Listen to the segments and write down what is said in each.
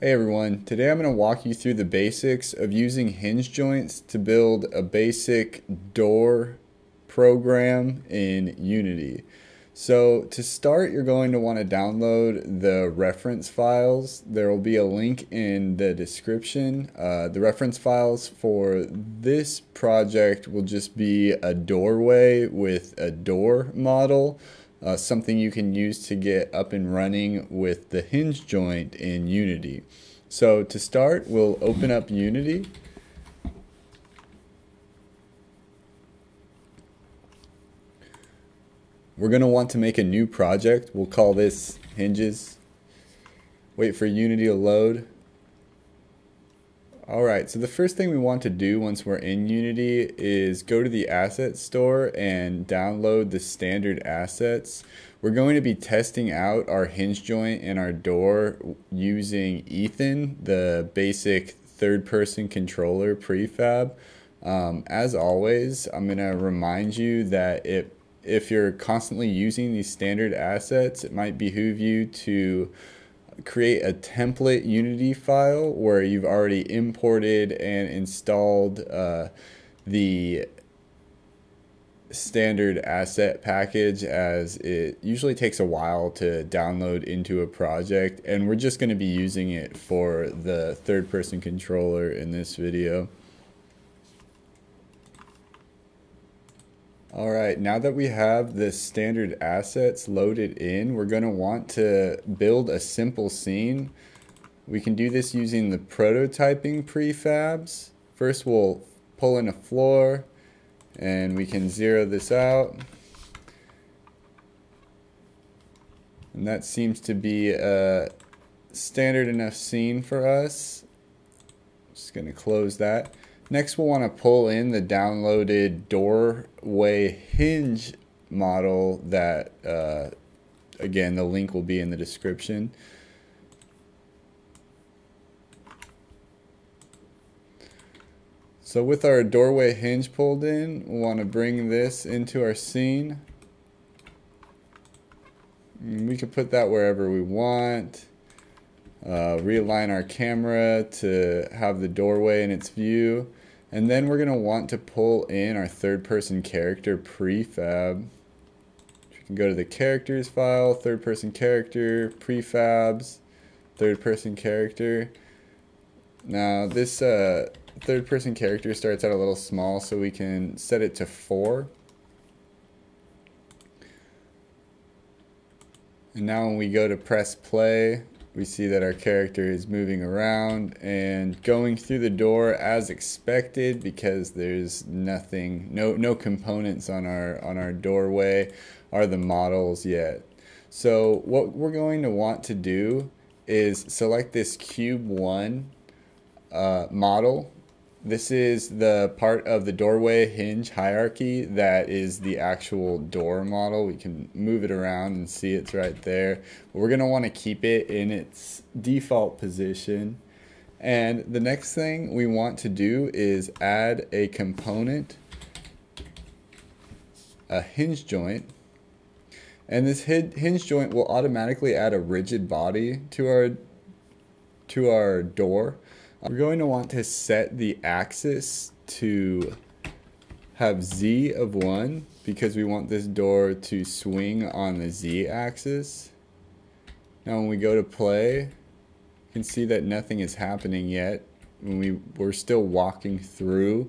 Hey everyone, today I'm going to walk you through the basics of using hinge joints to build a basic door program in Unity. So to start, you're going to want to download the reference files. There will be a link in the description. Uh, the reference files for this project will just be a doorway with a door model uh, something you can use to get up and running with the hinge joint in Unity. So to start, we'll open up Unity. We're going to want to make a new project. We'll call this hinges. Wait for Unity to load. Alright, so the first thing we want to do once we're in Unity is go to the asset store and download the standard assets. We're going to be testing out our hinge joint and our door using Ethan, the basic third person controller prefab. Um, as always, I'm going to remind you that if, if you're constantly using these standard assets, it might behoove you to create a template Unity file where you've already imported and installed uh, the standard asset package as it usually takes a while to download into a project and we're just going to be using it for the third person controller in this video. All right, now that we have the standard assets loaded in, we're going to want to build a simple scene. We can do this using the prototyping prefabs. First we'll pull in a floor and we can zero this out. And that seems to be a standard enough scene for us. Just going to close that. Next, we'll want to pull in the downloaded doorway hinge model that, uh, again, the link will be in the description. So with our doorway hinge pulled in, we want to bring this into our scene. And we can put that wherever we want. Uh, realign our camera to have the doorway in its view. And then we're going to want to pull in our third person character prefab. We can go to the characters file, third person character, prefabs, third person character. Now this uh, third person character starts out a little small so we can set it to 4. And now when we go to press play, we see that our character is moving around and going through the door as expected because there's nothing no no components on our on our doorway are the models yet. So what we're going to want to do is select this cube one uh, model this is the part of the doorway hinge hierarchy that is the actual door model. We can move it around and see it's right there. We're going to want to keep it in its default position. And the next thing we want to do is add a component, a hinge joint. And this hinge joint will automatically add a rigid body to our to our door. We're going to want to set the axis to have z of 1 because we want this door to swing on the z axis. Now when we go to play, you can see that nothing is happening yet. We, we're still walking through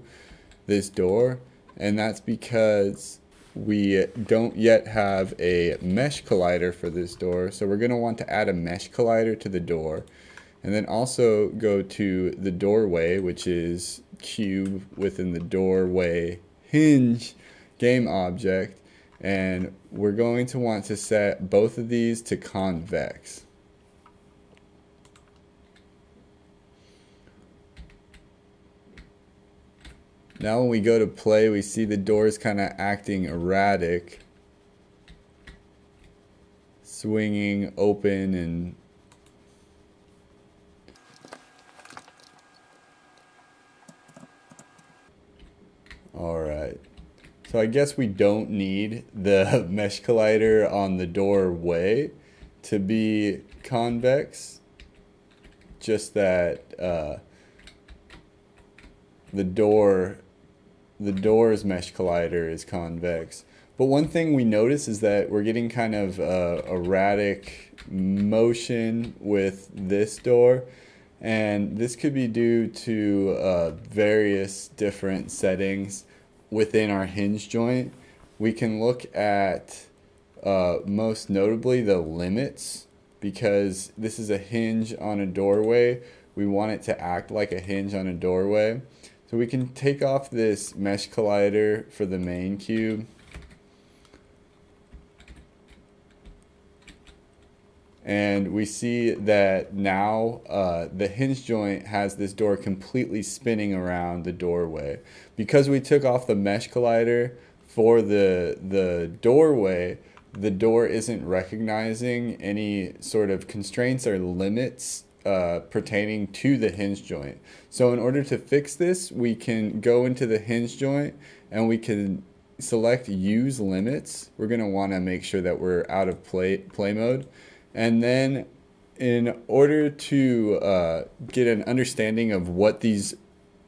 this door and that's because we don't yet have a mesh collider for this door. So we're going to want to add a mesh collider to the door. And then also go to the doorway, which is cube within the doorway hinge game object. And we're going to want to set both of these to convex. Now when we go to play, we see the doors kind of acting erratic. Swinging open and All right. So I guess we don't need the mesh collider on the doorway to be convex. just that uh, the door the door's mesh collider is convex. But one thing we notice is that we're getting kind of uh, erratic motion with this door. And this could be due to uh, various different settings within our hinge joint. We can look at uh, most notably the limits because this is a hinge on a doorway. We want it to act like a hinge on a doorway. So we can take off this mesh collider for the main cube. And we see that now uh, the hinge joint has this door completely spinning around the doorway. Because we took off the mesh collider for the, the doorway, the door isn't recognizing any sort of constraints or limits uh, pertaining to the hinge joint. So in order to fix this, we can go into the hinge joint and we can select use limits. We're want to make sure that we're out of play, play mode. And then in order to uh, get an understanding of what these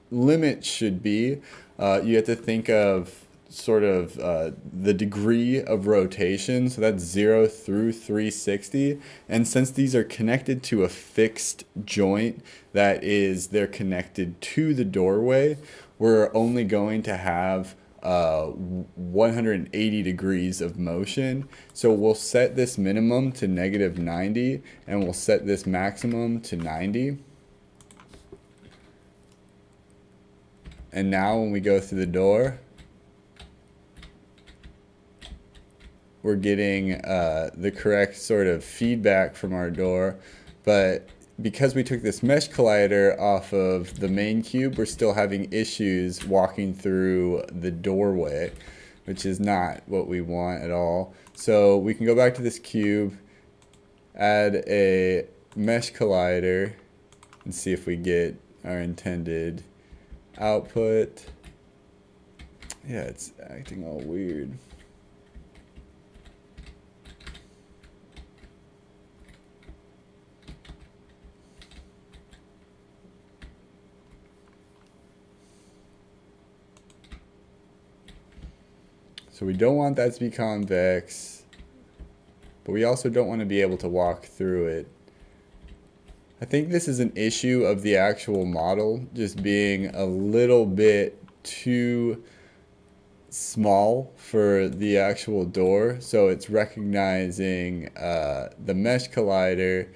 limits should be, uh, you have to think of sort of uh, the degree of rotation. So that's 0 through 360. And since these are connected to a fixed joint that is, they're connected to the doorway, we're only going to have uh, 180 degrees of motion. So we'll set this minimum to negative 90 and we'll set this maximum to 90. And now when we go through the door, we're getting uh, the correct sort of feedback from our door. But because we took this mesh collider off of the main cube, we're still having issues walking through the doorway, which is not what we want at all. So we can go back to this cube, add a mesh collider, and see if we get our intended output. Yeah, it's acting all weird. So we don't want that to be convex, but we also don't want to be able to walk through it. I think this is an issue of the actual model just being a little bit too small for the actual door. So it's recognizing uh, the mesh collider,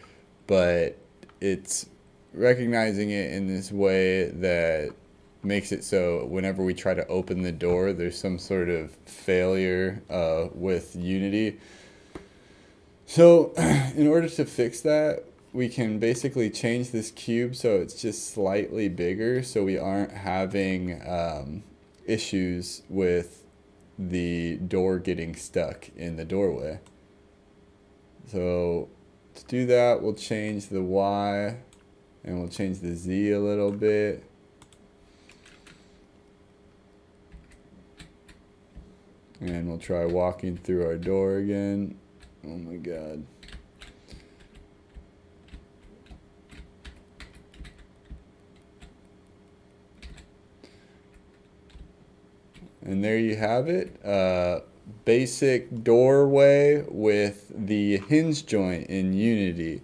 but it's recognizing it in this way that makes it so whenever we try to open the door, there's some sort of failure uh, with Unity. So in order to fix that, we can basically change this cube so it's just slightly bigger so we aren't having um, issues with the door getting stuck in the doorway. So to do that, we'll change the Y and we'll change the Z a little bit. And we'll try walking through our door again. Oh my god. And there you have it. Uh, basic doorway with the hinge joint in Unity.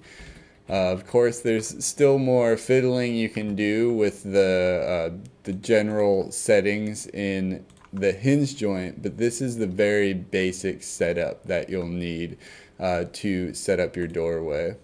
Uh, of course, there's still more fiddling you can do with the, uh, the general settings in the hinge joint, but this is the very basic setup that you'll need uh, to set up your doorway.